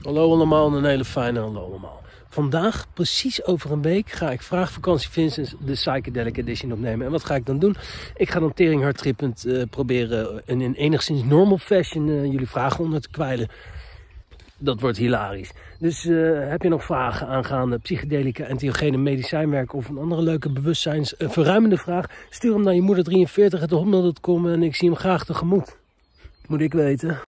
Hallo allemaal en een hele fijne hallo allemaal. Vandaag, precies over een week, ga ik vraagvakantie Vincent de Psychedelic Edition opnemen. En wat ga ik dan doen? Ik ga dan tering hardtrippend uh, eh, proberen in enigszins normal fashion eh, jullie vragen onder te kwijlen. Dat wordt hilarisch. Dus uh, heb je nog vragen aangaande psychedelica, entheogene medicijnwerk of een andere leuke bewustzijnsverruimende vraag? Stuur hem naar je moeder 43 en ik zie hem graag tegemoet. Moet ik weten.